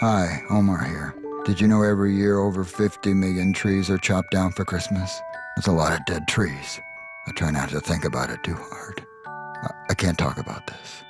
Hi, Omar here. Did you know every year over 50 million trees are chopped down for Christmas? That's a lot of dead trees. I try not to think about it too hard. I, I can't talk about this.